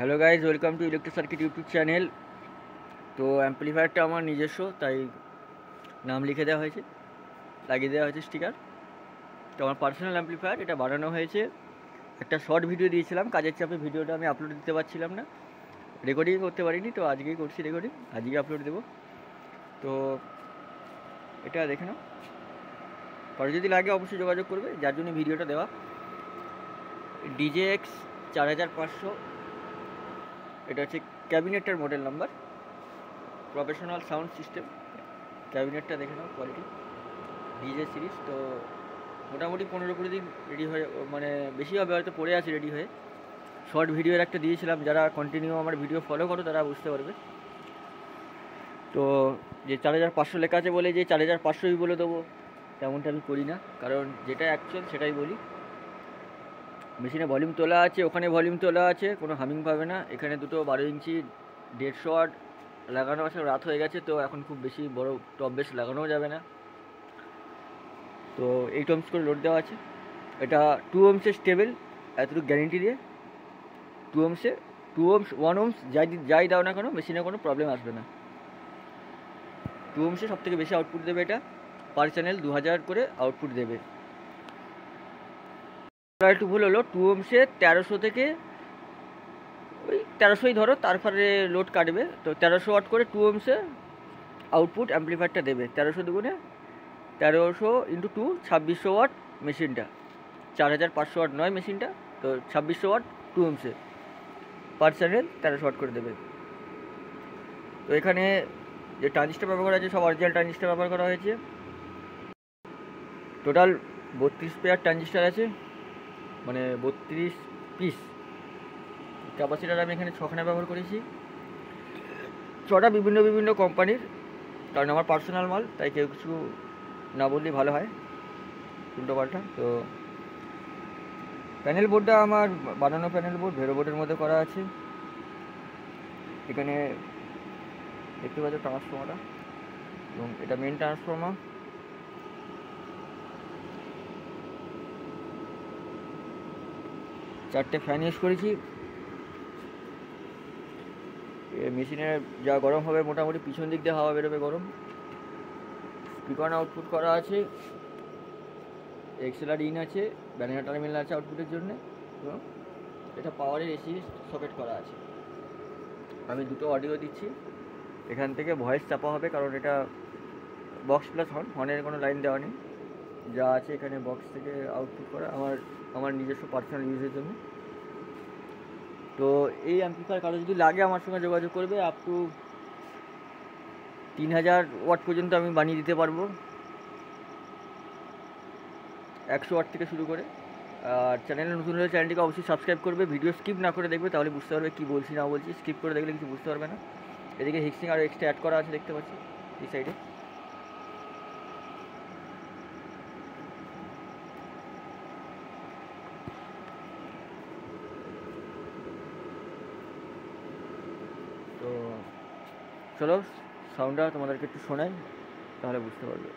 Hello guys welcome to electric circuit YouTube channel তো অ্যাম্পলিফায়ারটা আমার নিজস্ব, তাই নাম লিখে দেওয়া হয়েছে, লাগিয়ে দেওয়া হয়েছে স্টিকার তো আমার পার্সোনাল অ্যাম্পলিফায়ার এটা বানানো হয়েছে। একটা শর্ট ভিডিও দিয়েছিলাম, কাজের চাপে ভিডিওটা আমি আপলোড দিতে পারছিলাম না। রেকর্ডিং করতে পারিনি, তো আজকেই করছি রেকর্ডিং আজকেই আপলোড দেবো। তো এটা দেখে নাও। পরে যদি লাগে অবশ্যই যোগাযোগ করবে, যার জন্য ভিডিওটা দেওয়া। ডিজে এক্স চার হাজার পাঁচশো এটা হচ্ছে ক্যাবিনেটের model number professional sound system ক্যাবিনেটটা দেখে নাও কোয়ালিটি ডিজে সিরিজ তো মোটামুটি পনেরো কুড়ি দিন রেডি হয়ে মানে বেশি হবে হয়তো পড়ে আছে রেডি হয়ে। শর্ট ভিডিওর একটা দিয়েছিলাম, যারা কন্টিনিউ আমার ভিডিও ফলো করো তারা বুঝতে পারবে। তো যে চার হাজার পাঁচশো লেখা আছে বলে যে চার হাজার পাঁচশোই বলে দেবো, তেমনটা আমি করি না। কারণ যেটা অ্যাকচুয়াল সেটাই বলি। মেশিনে ভলিউম তোলা আছে, ওখানে ভলিউম তোলা আছে, কোনো হামিং পাবে না। এখানে দুটো বারো ইঞ্চি, দেড়শো আট লাগানো আছে, রাত হয়ে গেছে, তো এখন খুব বেশি বড় টপ বেশ লাগানোও যাবে না। তো এইট ওমস করে লোড দেওয়া আছে। এটা টু ওমসের স্টেবেল এতটুকু গ্যারেন্টি দিয়ে। টু ওমসে টু ওমস ওয়ান ওমস যাই যাই দাও না কেন মেশিনে কোনো প্রবলেম আসবে না। টু ওমসে সব থেকে বেশি আউটপুট দেবে এটা। পার চ্যানেল দু হাজার করে আউটপুট দেবে। একটু ভুল হলো টু ওমসে তেরোশো থেকে, ওই তেরোশোই ধরো তারপরে লোড কাটবে। তো তেরোশো ওয়াট করে টু ওমসে আউটপুট অ্যাম্পলিফায়ারটা দেবে। তেরোশো দুগুণে তেরোশো ইন্টু টু ছাব্বিশশো ওয়াট মেশিনটা চার হাজার পাঁচশো ওয়াট নয় মেশিনটা তো ছাব্বিশশো ওয়াট টু ওমসে পার চ্যানেল তেরোশো ওয়াট করে দেবে। তো এখানে যে ট্রানজিস্টার ব্যবহার করা হয়েছে, সব অরিজিনাল ট্রানজিস্টার ব্যবহার করা হয়েছে। টোটাল বত্রিশ পেয়ার ট্রানজিস্টার আছে। মানে বত্রিশ পিস ক্যাপাসিটার আমি এখানে ছখানা ব্যবহার করেছি। ছটা বিভিন্ন বিভিন্ন কোম্পানির কারণ আমার পার্সোনাল মাল, তাই কেউ কিছু না বললেই ভালো হয়। উল্টো পাল্টা, তো প্যানেল বোর্ডটা আমার বানানো প্যানেল বোর্ড ভেরো বোর্ডের মধ্যে করা আছে। এখানে দেখতে পাচ্ছ ট্রান্সফর্মারটা এবং এটা মেন ট্রান্সফর্মার চারটে ফ্যান ইউজ করেছি। মেশিনে যা গরম হবে মোটামুটি পিছন দিক দিয়ে হাওয়া বেরোবে গরম। স্পিকার আউটপুট করা আছে। এক্সেলার ইন আছে, ব্যানার টার্মিনাল আছে আউটপুটের জন্য। এবং এটা পাওয়ারের এসি সকেট করা আছে। আমি দুটো অডিও দিচ্ছি। এখান থেকে ভয়েস চাপা হবে কারণ এটা বক্স প্লাস হর্ন হর্নের কোনো লাইন দেওয়া নেই। যা আছে এখানে বক্স থেকে আউটপুট করা আমার আমার নিজস্ব পার্সোনাল ইউজের জন্য। তো এই অ্যাম্পলিফায়ার কারও যদি লাগে আমার সঙ্গে যোগাযোগ করবে আপ টু তিন হাজার ওয়াট পর্যন্ত আমি বানিয়ে দিতে পারব। একশো ওয়াট থেকে শুরু করে। আর চ্যানেলে নতুন হলে চ্যানেলটিকে অবশ্যই সাবস্ক্রাইব করবে। ভিডিও স্কিপ না করে দেখবে, তাহলে বুঝতে পারবে কী বলছি, না বলছি। স্কিপ করে দেখলে কিছু বুঝতে পারবে না। এদিকে হিক্সিং আর এক্সট্রা অ্যাড করা আছে, দেখতে পাচ্ছি, এই সাইডে চলো সাউন্ডটা তোমাদেরকে একটু শোনাই তাহলে বুঝতে পারবে।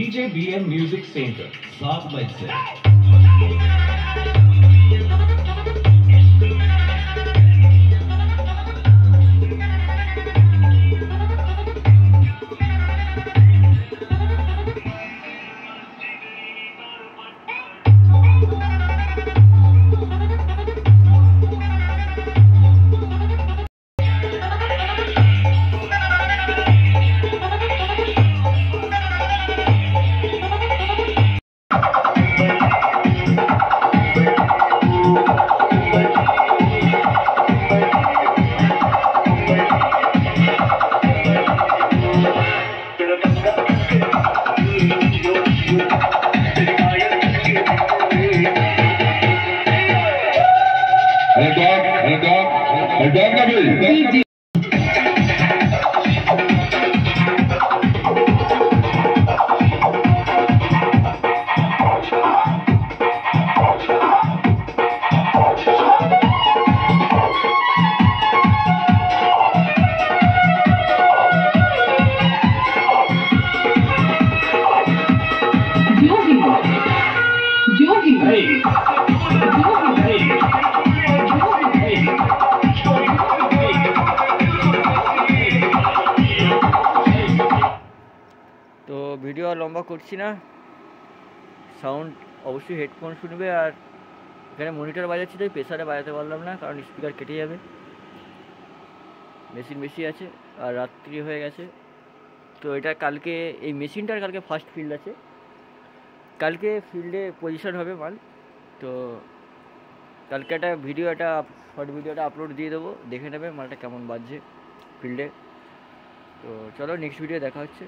DJ BM Music Center, Saat Maj লম্বা করছি না। সাউন্ড অবশ্যই হেডফোন শুনবে আর এখানে মনিটর বাজাচ্ছি, তাই প্রেশারে বাজাতে পারলাম না, কারণ স্পিকার কেটে যাবে। মেশিন বেশি আছে আর রাত্রি হয়ে গেছে। তো এটা কালকে, এই মেশিনটার কালকে ফার্স্ট ফিল্ড আছে। কালকে ফিল্ডে পজিশন হবে মাল। তো কালকে একটা ভিডিও একটা শর্ট ভিডিওটা আপলোড দিয়ে দেবো। দেখে নেবে মালটা কেমন বাজছে ফিল্ডে তো চলো নেক্সট ভিডিও দেখা হচ্ছে।